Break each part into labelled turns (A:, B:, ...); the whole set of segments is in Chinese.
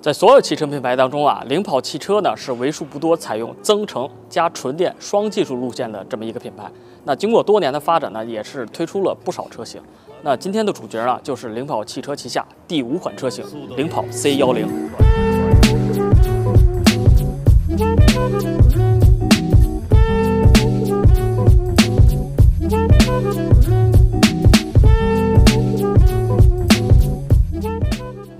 A: 在所有汽车品牌当中啊，领跑汽车呢是为数不多采用增程加纯电双技术路线的这么一个品牌。那经过多年的发展呢，也是推出了不少车型。那今天的主角呢，就是领跑汽车旗下第五款车型领跑 C 幺零。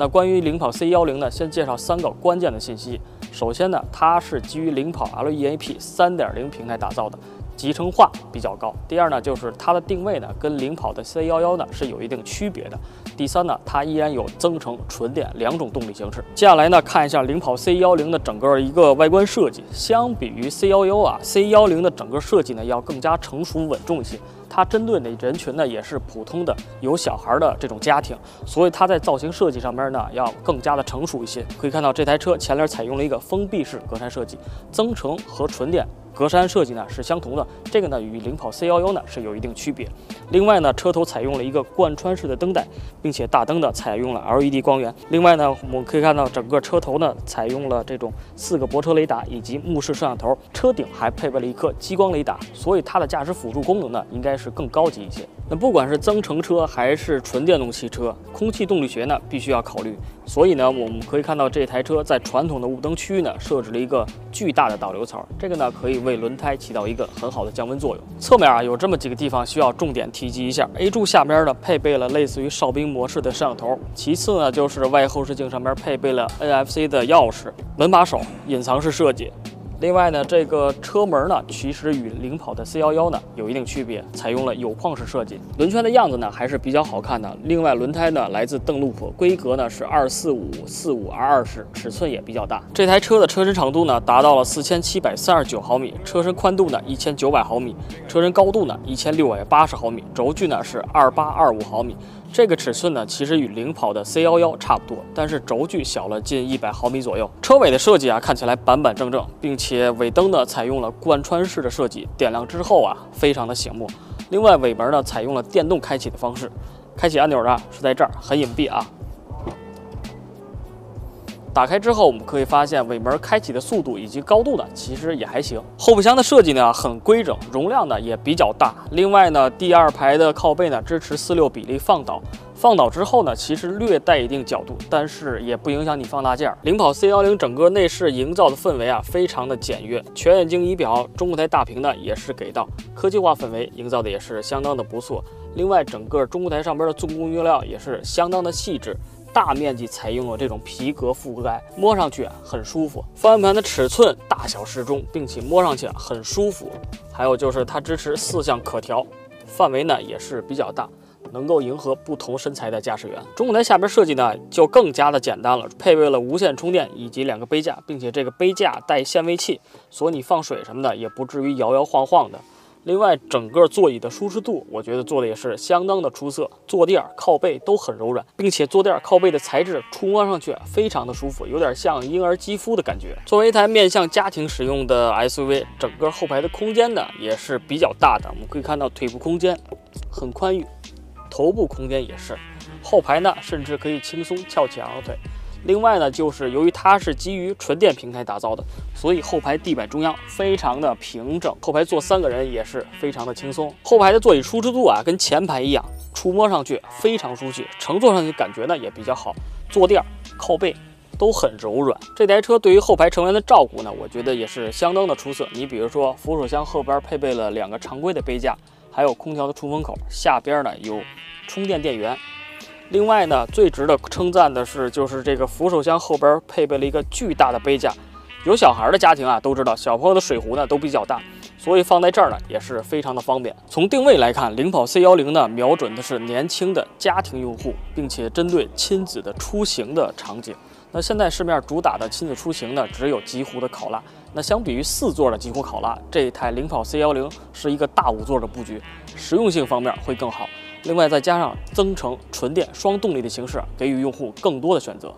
A: 那关于领跑 C 幺零呢，先介绍三个关键的信息。首先呢，它是基于领跑 LEAP 三点零平台打造的，集成化比较高。第二呢，就是它的定位呢，跟领跑的 C 幺幺呢是有一定区别的。第三呢，它依然有增程、纯电两种动力形式。接下来呢，看一下领跑 C 幺零的整个一个外观设计。相比于 C 幺幺啊，C 幺零的整个设计呢要更加成熟稳重一些。它针对的人群呢，也是普通的有小孩的这种家庭，所以它在造型设计上面呢，要更加的成熟一些。可以看到这台车前脸采用了一个封闭式格栅设计，增程和纯电。格栅设计呢是相同的，这个呢与领跑 C 幺幺呢是有一定区别。另外呢，车头采用了一个贯穿式的灯带，并且大灯呢采用了 LED 光源。另外呢，我们可以看到整个车头呢采用了这种四个泊车雷达以及目视摄像头，车顶还配备了一颗激光雷达，所以它的驾驶辅助功能呢应该是更高级一些。那不管是增程车还是纯电动汽车，空气动力学呢必须要考虑。所以呢，我们可以看到这台车在传统的雾灯区域呢设置了一个巨大的导流槽，这个呢可以为轮胎起到一个很好的降温作用。侧面啊有这么几个地方需要重点提及一下，A 柱下边呢配备了类似于哨兵模式的摄像头，其次呢就是外后视镜上面配备了 NFC 的钥匙，门把手隐藏式设计。另外呢，这个车门呢，其实与领跑的 C 幺幺呢有一定区别，采用了有框式设计。轮圈的样子呢还是比较好看的。另外，轮胎呢来自邓禄普，规格呢是二四五四五 R 二十，尺寸也比较大。这台车的车身长度呢达到了四千七百三十九毫米，车身宽度呢一千九百毫米，车身高度呢一千六百八十毫米，轴距呢是二八二五毫米。这个尺寸呢，其实与领跑的 C 幺幺差不多，但是轴距小了近一百毫米左右。车尾的设计啊，看起来板板正正，并且尾灯呢采用了贯穿式的设计，点亮之后啊，非常的醒目。另外尾门呢采用了电动开启的方式，开启按钮呢是在这儿，很隐蔽啊。打开之后，我们可以发现尾门开启的速度以及高度呢，其实也还行。后备箱的设计呢很规整，容量呢也比较大。另外呢，第二排的靠背呢支持四六比例放倒，放倒之后呢，其实略带一定角度，但是也不影响你放大件。领跑 C 幺零整个内饰营造的氛围啊，非常的简约。全液晶仪表，中控台大屏呢也是给到，科技化氛围营造的也是相当的不错。另外，整个中控台上边的做工用料也是相当的细致。大面积采用了这种皮革覆盖，摸上去很舒服。方向盘的尺寸大小适中，并且摸上去很舒服。还有就是它支持四项可调，范围呢也是比较大，能够迎合不同身材的驾驶员。中控台下边设计呢就更加的简单了，配备了无线充电以及两个杯架，并且这个杯架带限位器，所以你放水什么的也不至于摇摇晃晃的。另外，整个座椅的舒适度，我觉得做的也是相当的出色，坐垫、靠背都很柔软，并且坐垫、靠背的材质触摸上去非常的舒服，有点像婴儿肌肤的感觉。作为一台面向家庭使用的 SUV，整个后排的空间呢也是比较大的，我们可以看到腿部空间很宽裕，头部空间也是，后排呢甚至可以轻松翘起二郎腿。另外呢，就是由于它是基于纯电平台打造的，所以后排地板中央非常的平整，后排坐三个人也是非常的轻松。后排的座椅舒适度啊，跟前排一样，触摸上去非常舒适，乘坐上去感觉呢也比较好，坐垫、靠背都很柔软。这台车对于后排成员的照顾呢，我觉得也是相当的出色。你比如说，扶手箱后边配备了两个常规的杯架，还有空调的出风口，下边呢有充电电源。另外呢，最值得称赞的是，就是这个扶手箱后边配备了一个巨大的杯架。有小孩的家庭啊，都知道小朋友的水壶呢都比较大，所以放在这儿呢也是非常的方便。从定位来看，领跑 C 幺零呢瞄准的是年轻的家庭用户，并且针对亲子的出行的场景。那现在市面主打的亲子出行呢，只有极狐的考拉。那相比于四座的极狐考拉，这一台领跑 C 幺零是一个大五座的布局，实用性方面会更好。另外再加上增程纯电双动力的形式，给予用户更多的选择。